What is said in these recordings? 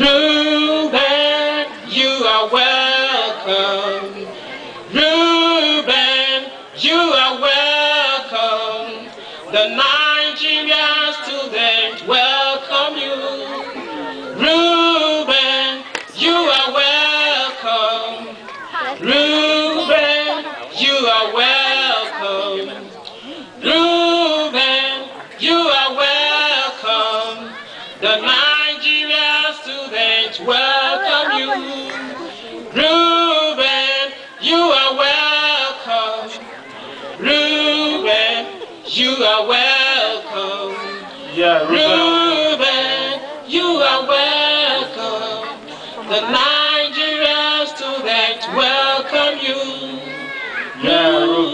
Reuben, you are welcome. Reuben, you are welcome. The Nigerian students welcome you. Reuben, you are welcome. Reuben, you are welcome. Reuben, you are welcome. The students welcome you. Reuben, you are welcome. Reuben, you are welcome. Yeah, Reuben, you are welcome. The Nigerian students welcome you. Yeah,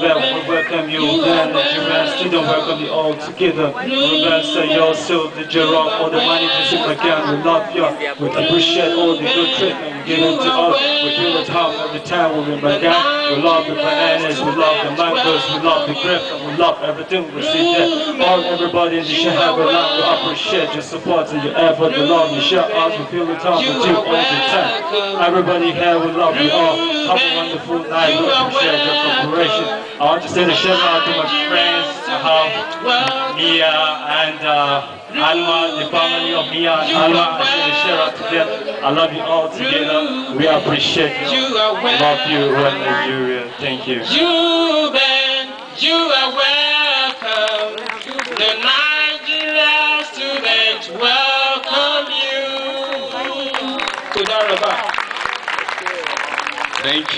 Ruben, we welcome you. Then Nigerian student welcome you all together. Ruben say you're the Gerard, all the money to sit again. We love you. We appreciate all the good treatment you give it to us. We feel it home every time we remember again. We love the bananas, we love the mangoes, we love the grapes, and we love everything we see there. All everybody in the show have a lot. We appreciate your support your effort, the love you share us. We feel it home with you all the time. Everybody here, we love you all. Have a wonderful night. We appreciate your cooperation. I want to send a shout out to my friends. Have Mia and uh, Alma, the family of Mia and Alma share us together. I love you all together. We appreciate you. you love you, Royal Nigeria. Thank you. You, ben, you are welcome. The Nigerian students welcome you. Thank you.